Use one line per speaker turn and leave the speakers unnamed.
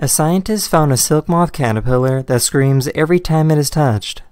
A scientist found a silk moth caterpillar that screams every time it is touched.